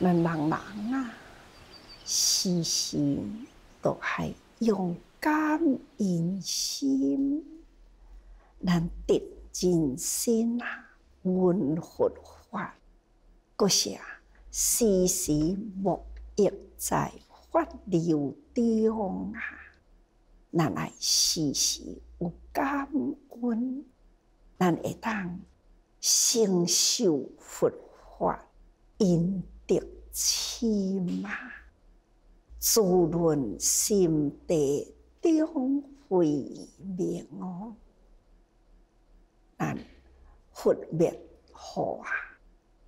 咱人人啊，时时都系用感恩心，咱得人心啊，温佛法，嗰是啊，时时沐浴在法流中啊，咱来时时有感恩，咱会当承受佛法因。得起嘛，滋润心地中慧明哦，但佛灭好啊，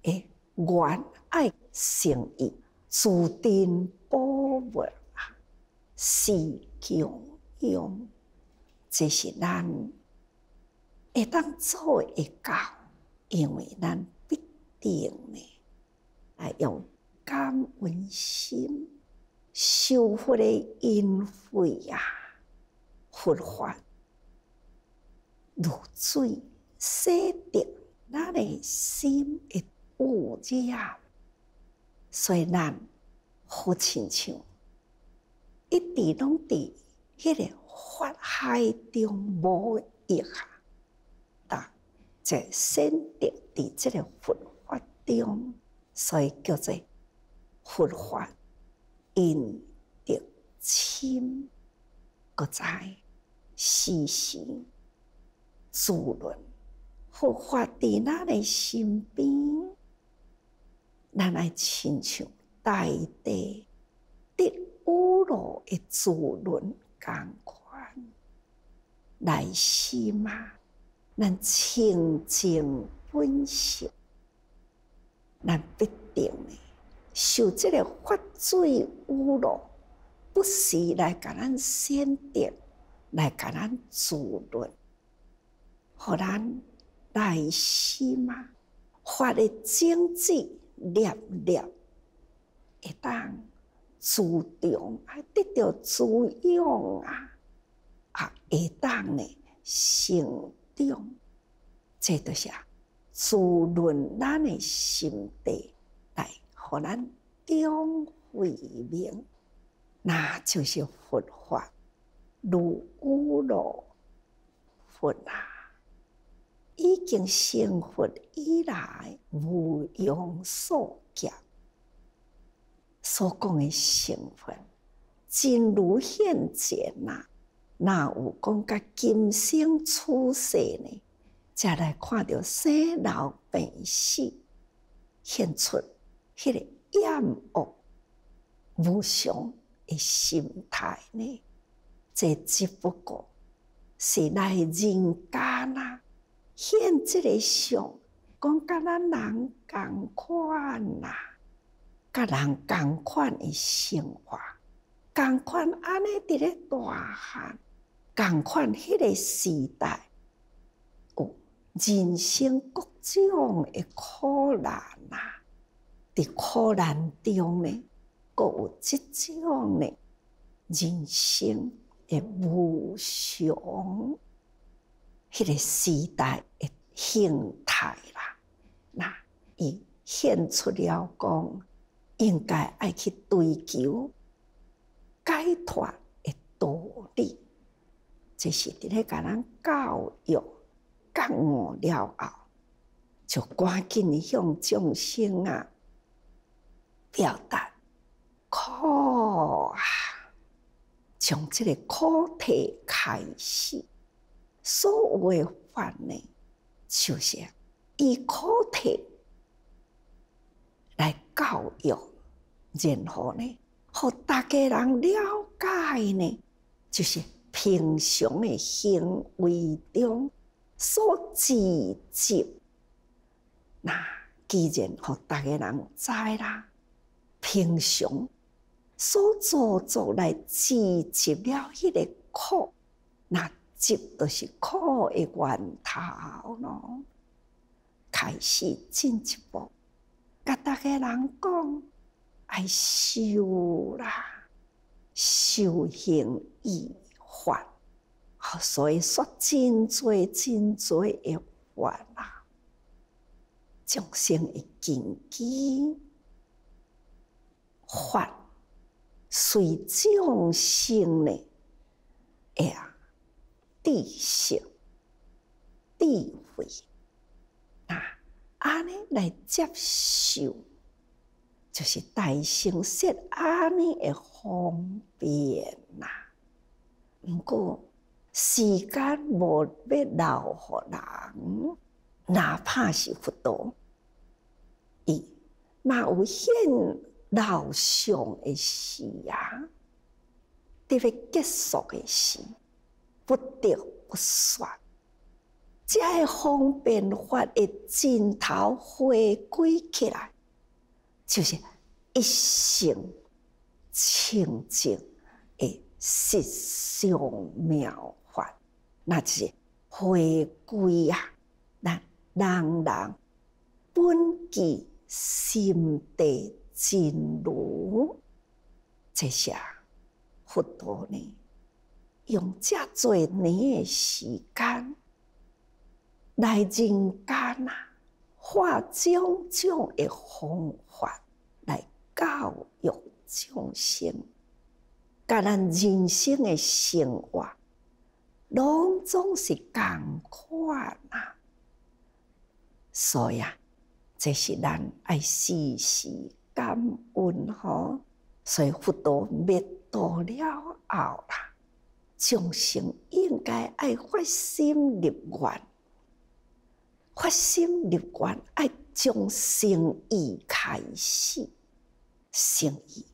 诶，愿爱成意，注定宝物啊，是强用，这是咱会当做会到，因为咱必定呢。用感恩心修复的因慧呀，佛法如水洗涤咱的心的污染，所以咱好亲像一直拢伫迄个法海中无一下，但在先涤伫即个佛法中。所以叫做佛法因得亲，各在时时自论佛法伫咱的身边，咱来亲像大地得雨露的滋润共款，来时嘛，咱清净本性。咱必定呢，受这个法水雨露，不时来甲咱显点，来甲咱滋润，互咱来时嘛，发的经济粒粒会当注重，啊，得到滋养啊，啊，会当呢成长，这都是啊。滋润咱的心地，来互咱中慧明，那就是佛法。如古老佛啊，已经成佛以来无用所见，所讲的成佛，真如现前呐，哪有讲甲今生出世呢？才来看到生老病死，现出迄个厌恶无常的心态呢？这只不过是来人间啊，现这个相，讲甲咱人共款呐，甲人共款的生活，共款安尼伫咧大汉，共款迄个时代。人生各种的苦难啊，伫苦难中呢，各有即种呢人生的无常，迄个时代的形态啦。那伊现出了讲，应该爱去追求解脱的道理，这是伫咧甲咱教育。觉悟了后，就赶紧向众生啊表达苦啊，从这个苦体开始，所有的法呢，就是以苦体来教育，然后呢，互大家人了解呢，就是平常的行为中。所自接，那既然互大家人知啦，平常所做做来自接了迄个苦，那接都是苦的源头咯。开始进一步，甲大家人讲，爱修啦，修行以法。所以说，真多真多的法啦，众生的根基，法随众生呢，哎呀，智性、智慧，啊，安尼来接受，就是大乘说安尼的方便呐。毋过时间无要留互人，哪怕是佛陀，伊嘛有现。老上的时啊，特别结束的时，不得不说，这个方便法的尽头回归起来，就是一生清净的实相妙，那就是回归啊，咱人人本具心地。真如，这下佛陀呢，用这多年的时间来人间啊，化种种的方法来教育众生，甲咱人生的生活，拢总是共款呐。所以啊，这是咱爱时时。感恩吼，所以佛陀灭度了后啦，众生应该爱发心立愿，发心立愿爱从心意开始，心意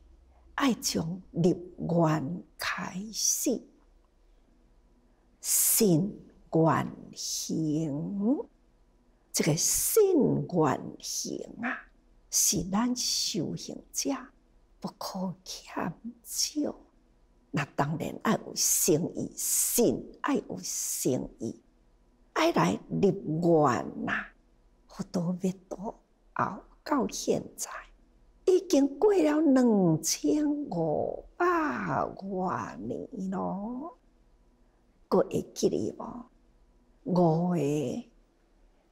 爱从立愿开始，心愿行，这个心愿行啊。是咱修行者不可欠少。那当然爱有诚意，信爱有诚意，爱来立愿呐。好多灭多后到现在，已经过了两千五百多年咯。各会记得无？五个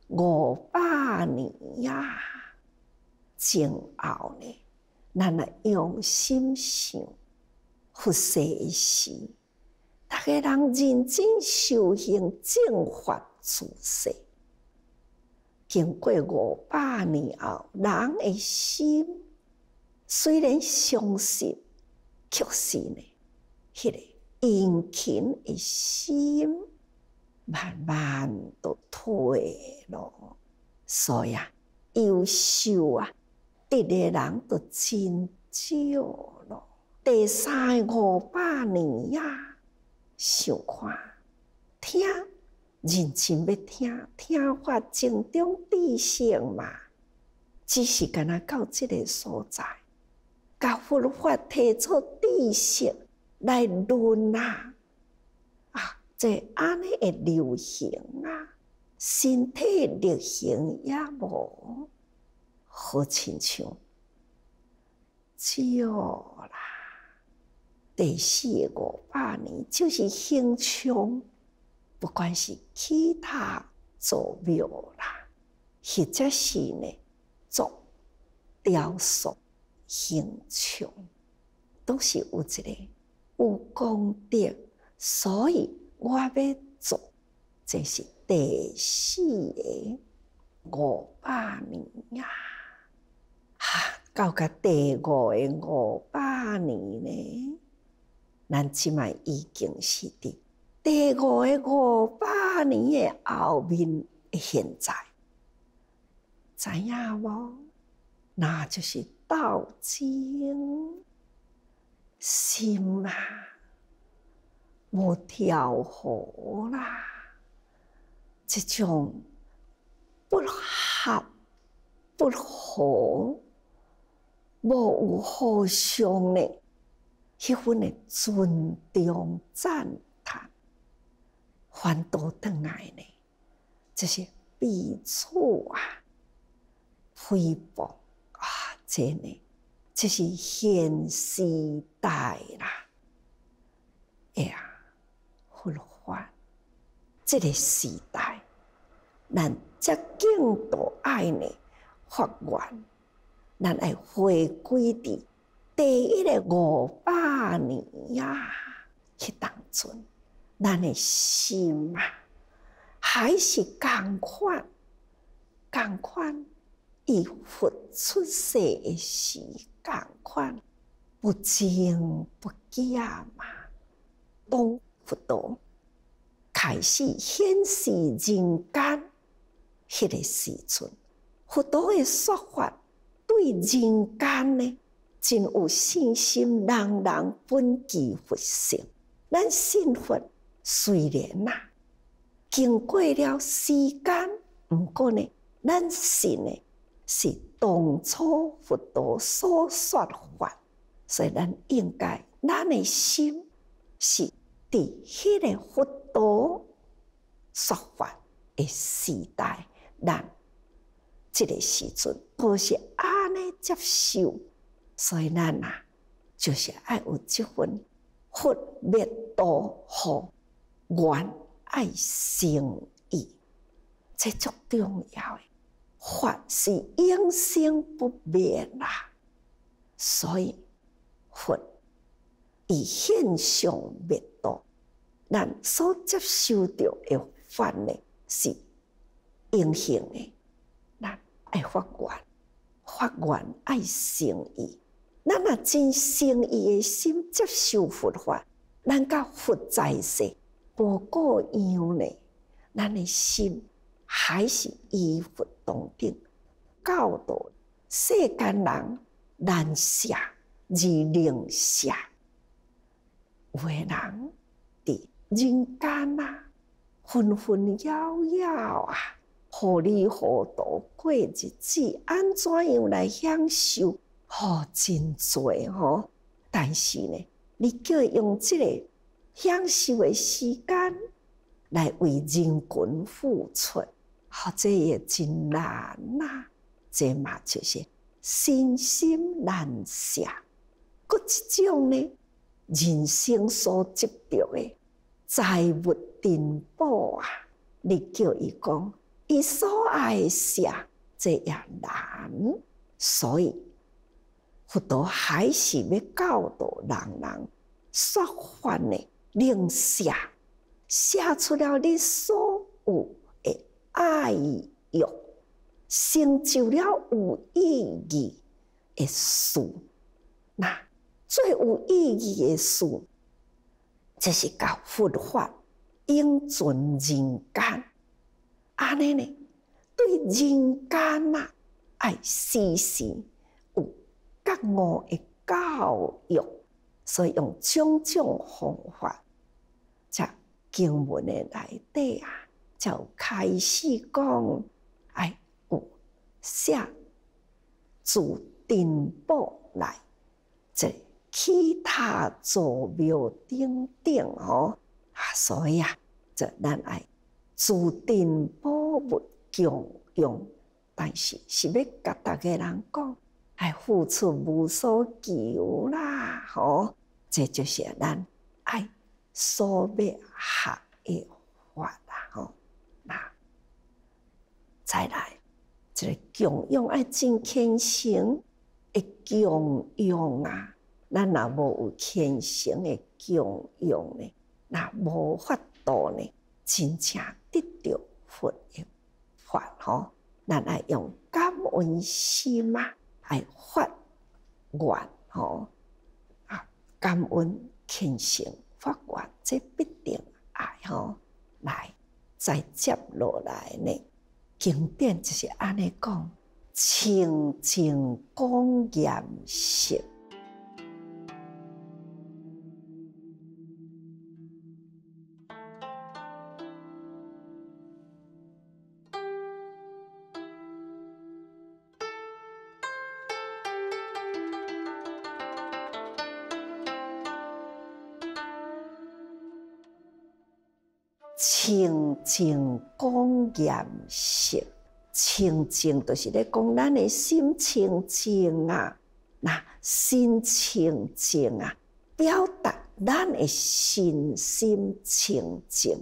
五百年呀！前后呢，咱来用心想，佛世时，逐个人认真修行正法自世。经过五百年后，人的心虽然相信，却是呢，迄个殷勤的心慢慢都退了。所以啊，优秀啊！得个人都真少咯，第三五百年呀，想看听认真要听听法正中智性嘛，只是干那到这个所在，甲佛法提出知识来论啊，啊，这安尼会流行啊，身体力行也无。好亲像少啦，第四五百年就是兴穷，不管是其他祖庙啦，或者是呢做雕塑兴穷，都是有一个有功德，所以我要做，这是第四个五百年呀。到个第五个五百年呢，咱即卖已经是伫第五个五百年的后面，现在知影无？那就是道经心啊，无调和啦，这种不合不和。无有互相呢，迄份的尊重赞叹，反倒等来呢，这些彼此啊，诽谤啊，这呢，这是现时代啦，哎呀，佛法这个时代，咱则更多爱呢，法愿。咱爱回归伫第一个五百年呀，去当中，咱的心啊，还是共款，共款，以佛出世的时共款，不增不减嘛。当佛陀开始显示人间，迄个时阵，佛陀的说法对人间呢？真有信心，人人本具佛性。咱信佛虽然呐，经过了时间，毋过呢，咱信的是当初佛陀所说法，所以咱应该，咱的心是伫迄个佛陀说法的时代，咱即个时阵都是安尼接受。所以咱啊，就是爱有即份佛灭道和愿爱心意，这足重要诶。法是永生不灭啦，所以佛以现象灭度，咱所接受到诶法呢，是永恒诶。咱爱发愿，发愿爱心意。咱若真诚意的心接受佛法，咱甲佛在世无过样呢。咱的心还是依佛当定，教导世间人难舍而能舍。有诶人伫人间啊，纷纷扰扰啊，糊里糊涂过日子，安怎样来享受？哦，真多吼！但是呢，你叫用这个享受的时间来为人群付出，或者也真难呐。这嘛就是心心难下。搁一种呢，人生所执着的财物珍宝啊，你叫伊讲，伊所爱下，这也难，所以。佛陀还是要教导人人说法呢，令下写出了你所有爱欲，成就了有意义的事。那最有意义的事，就是教佛法应存人间。安尼呢，对人间呐，爱时时有。觉悟的教育，所以用种种方法，在经文的内底啊，就开始讲，哎，有写自定宝来，这其他祖庙等等哦，啊，所以啊，这咱爱自定宝物供用，但是是要甲大家人讲。爱付出无所求啦，吼！这就是咱爱所要学的法啦，吼！那再来，这个供养爱真虔诚的供养啊！咱若无有虔诚的供养呢，那无法度呢，真正得到佛的法吼！咱爱用感恩心啊！爱发愿吼啊，感恩虔诚发愿，这必定爱吼来再接落来呢。经典就是安尼讲，清净光严性。清净光严清净就是咧讲咱的心清净啊，那心清净啊，表达咱的心心清净。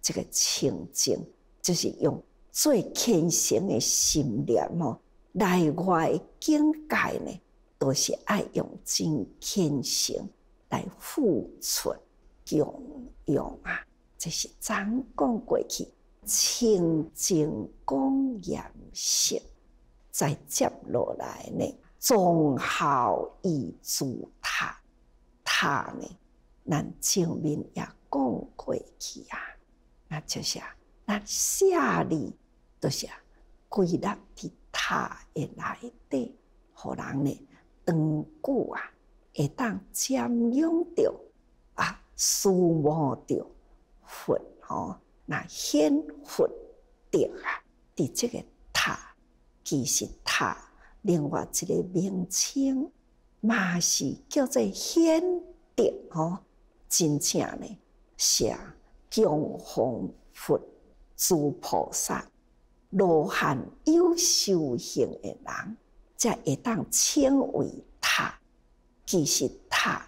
这个清净就是用最虔诚的心念哦，内外境界呢，都是爱用真虔诚来付出供养啊！这是咱讲过去清净公严式，再接落来呢，忠孝义主他他呢，咱前面也讲过去啊，那就是啊，咱下里就是啊，归纳伫他的内底，互人呢，长久啊，会当瞻仰着啊，思慕着佛吼，那显佛的啊，伫这个塔，其实塔另外一个名称，嘛是叫做显德吼，真正呢，是供奉佛诸菩萨，罗汉有修行的人，才会当称为塔。其实塔，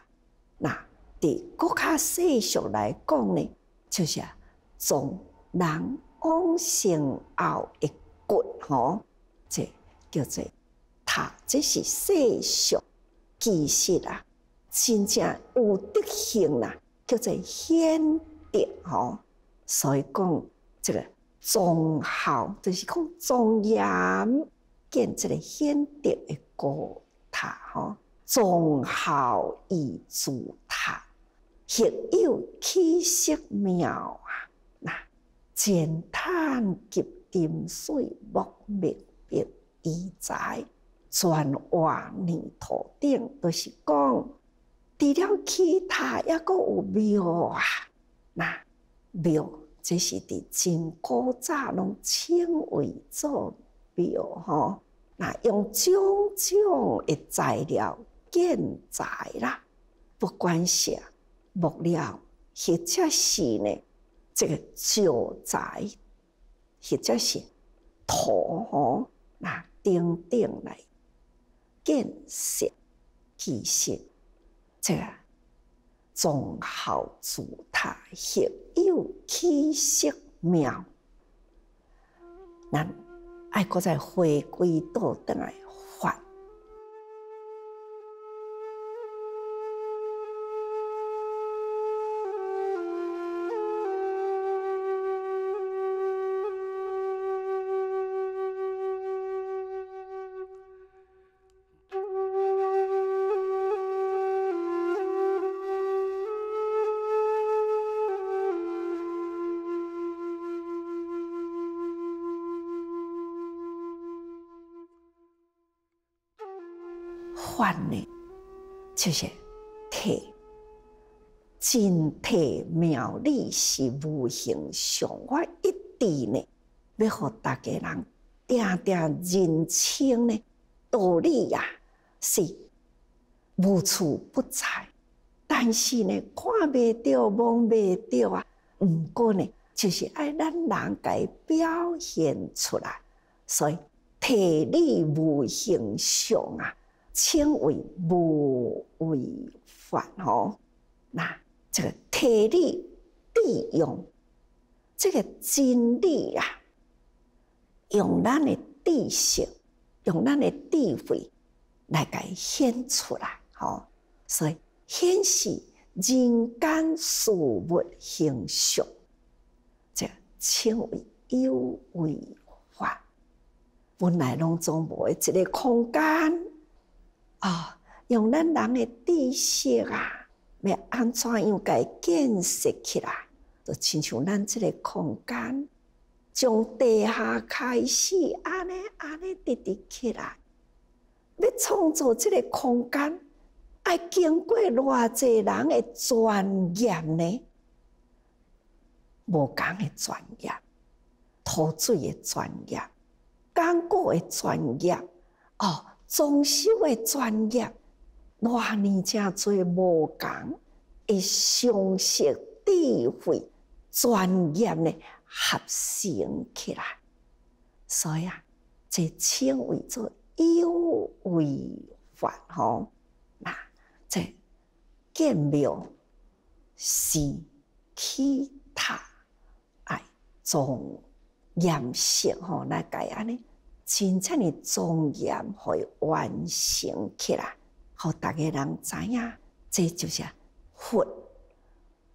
那伫国家世俗来讲呢，就是从人往生后的骨吼，这叫做塔。这是世俗，知识啊，真正有德行啦，叫做显德吼。所以讲这个忠孝，就是讲庄严建这个显德的古塔吼。忠孝义主塔，亦有气色妙啊！那简叹极阴水木灭别遗在，转化泥土顶，都是讲除了其他，也阁有庙啊！那庙，这是伫真古早拢称为做庙吼。那用种种的材料。建材啦，不管是木料，或者是呢，这个石材，或者是土吼，那等等来建设，其实这个忠孝主塔，很有气息妙。咱爱搁再回归到倒来。法呢，就是体，真体妙理是无形上，我一直呢要互大家人定定认清呢道理呀，是无处不在，但是呢看未到、摸未到啊。毋过呢，就是爱咱人家表现出来，所以体理无形象啊。称为无为法哦，那这个体力利用这个精力啊，用咱的智性，用咱的智慧来给显出来，吼，所以显示人间事物形象，这称为有为法。本来拢总无一个空间。哦，用咱人的知识啊，要安怎样该建设起来？就亲像咱这个空间，从地下开始，安尼安尼直直起来。要创造这个空间，要经过偌济人的专业呢？无工的专业，土水的专业，钢构的专业，哦。装修的专业，偌年正做木工，会常识智慧专业呢合成起来，所以啊，这称为做有为法吼。那这建庙是其他爱从严饰吼，来改安尼。真正的庄严会完成起来，互逐个人知影，这就是佛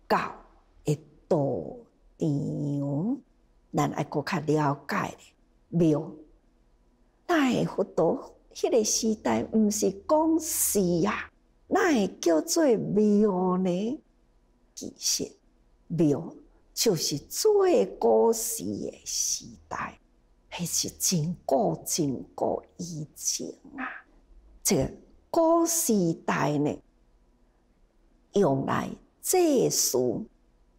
教的道场。咱爱搁较了解庙，那会佛陀迄个时代，毋是讲是啊，那会叫做庙呢？其实庙就是最古时的时代，迄是真古真古以前啊。这个古时代呢，用来祭祀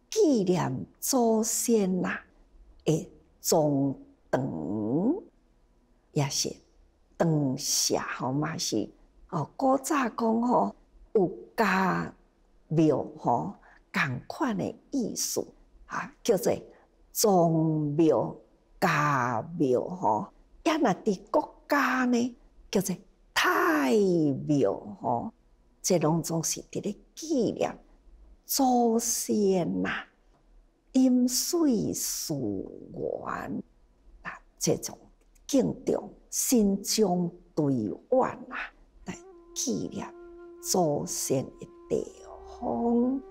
纪念祖先呐。诶，宗堂也是堂下吼嘛是哦，古早讲吼有家庙吼，共款的意思啊，叫做宗庙家庙吼。也若伫国家呢，叫做太庙吼，这拢总是伫咧纪念祖先呐。饮水思源啊，这种敬重、心中对愿啊，来纪念祖先的地方。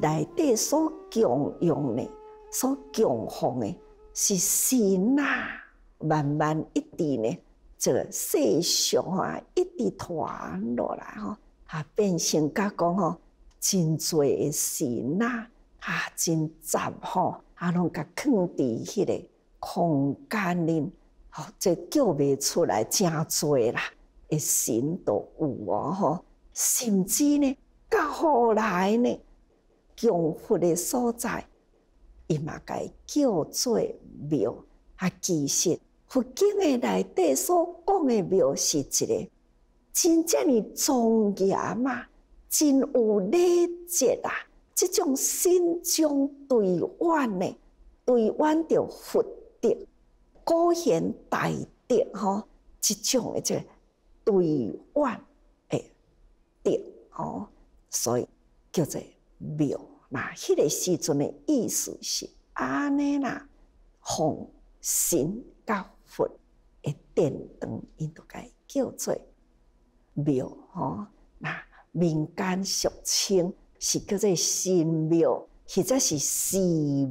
内底所供养的、所供奉的，是神啊，慢慢一直呢，这个世俗啊，一直传落来吼，啊，变成甲讲吼，真多的神啊，啊，真杂吼，啊，拢甲藏伫迄个空间里，吼，这叫袂出来，真多啦，的，神都有哦，吼，甚至呢，到后来呢。供佛的所在，伊嘛该叫做庙。啊，其实佛经的内底所讲的庙，是一个真正的庄严嘛，真有礼节啊！这种心中对愿的，对愿着佛德、高贤大德吼，这种的这对愿的德吼，所以叫做。庙，那迄个时阵的意思是安尼啦，奉神甲佛的殿堂，因都该叫做庙吼。那民间俗称是叫做神庙，或者是寺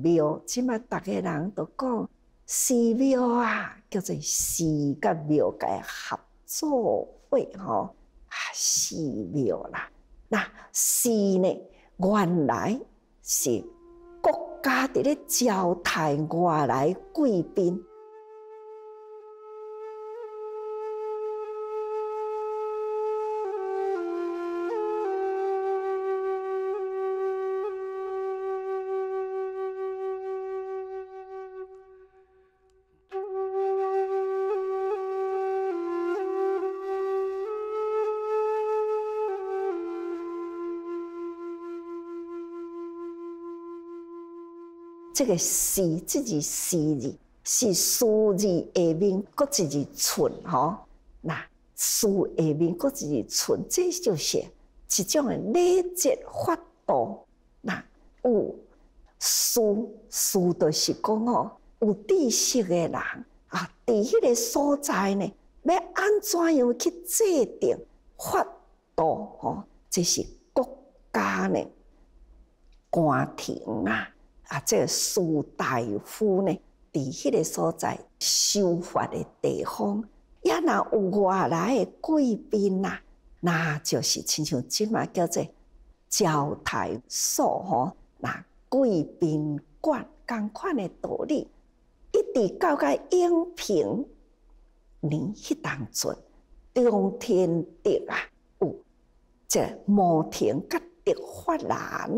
庙。即马逐个人都讲寺庙啊，叫做寺甲庙该合作会吼啊，寺庙啦。那寺呢？原来是国家伫咧招待外来贵宾。这个“四”这字“四”字是数字下面各一字“寸”吼，那数下面各一字“寸”，这就是一种的礼节法度。那有数数就是讲哦，有知识的人啊，伫迄个所在呢，要安怎样去制定法度？吼，这是国家呢，官廷啊。啊，这个苏大夫呢，伫迄个所在修法的地方，也若有外来的贵宾呐，那就是亲像即嘛叫做招待所吼，那贵宾馆共款的道理，一直到个永平年迄当阵，中天德啊，有这摩天甲德法兰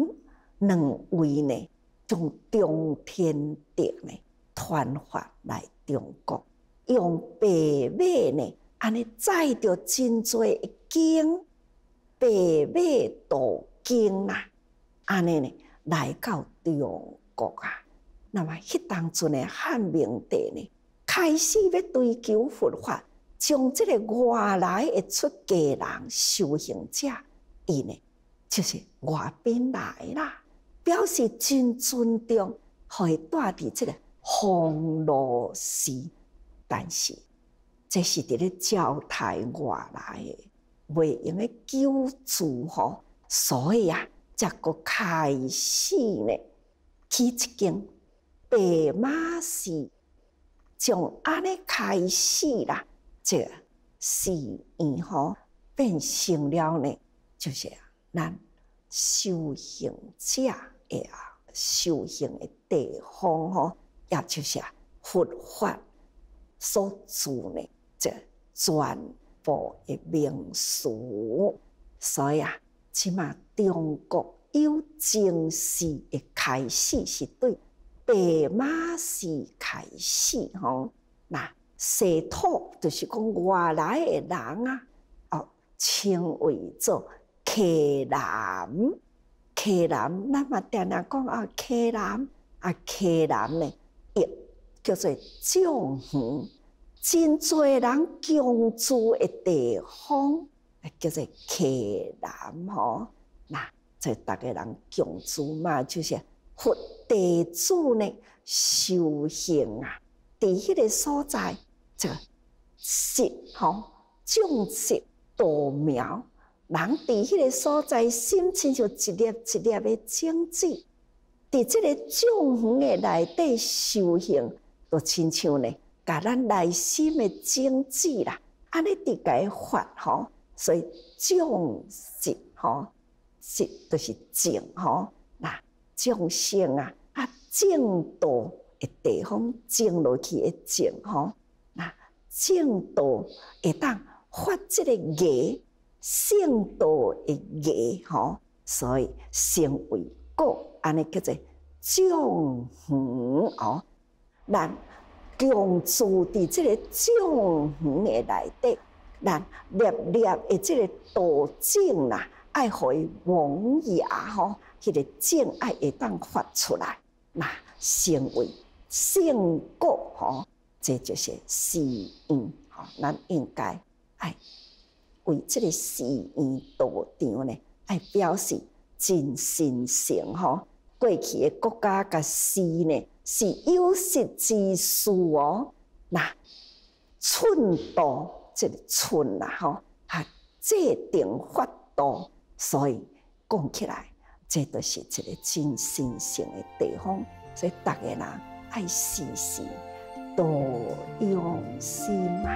两位呢。从中天地呢传法来中国，用白马呢，安尼载着真多经，白马渡经啦，安尼呢来到中国啊。那么，迄当阵的汉明帝呢，开始要追求佛法，将这个外来的出家人修行者，伊呢就是外边来啦，表示真尊重，可以带伫这个红罗丝，但是这是伫咧教台外来诶，未用诶救助吼，所以啊，才个开始呢，起一间。白马寺从安尼开始啦，这寺院吼变成了呢，就是咱修行者诶啊，修行诶地方吼，也就是佛法所住的，这全部诶名俗。所以啊，起码中国有正式诶开始是对。白马寺开始吼，那西土就是讲外来的人啊，哦，称为做客人，客人，那么定定讲啊，客人啊，客人呢，亦叫做众园，真多人共住的地方，叫做客人吼，那在逐个人共住嘛，就是。佛地主呢修行啊，伫迄个所在，这是吼种植稻苗，人伫迄个所在，心亲像一粒一粒的种子，伫即个种园的内底修行，就亲像呢，甲咱内心的种子啦，安尼伫解发吼，所以种植吼，植就是种吼，那。种性啊，啊，种道的地方种落去的种吼，那正道会当发这个芽，圣道的业吼，所以成为果，安尼叫做众缘哦。咱共住伫这个众缘的内底，咱粒粒的这个道种啊，爱互伊萌芽吼。迄个正爱会当发出来，那成为圣果吼，这就是誓愿吼。咱应该爱为这个誓愿道场呢，爱表示真心诚吼。过去的国家甲诗呢，是有识之士哦。那寸道这个寸啦吼，啊制定法度，所以讲起来。这都是一个真神圣的地方，所以大家人爱时时多用心嘛。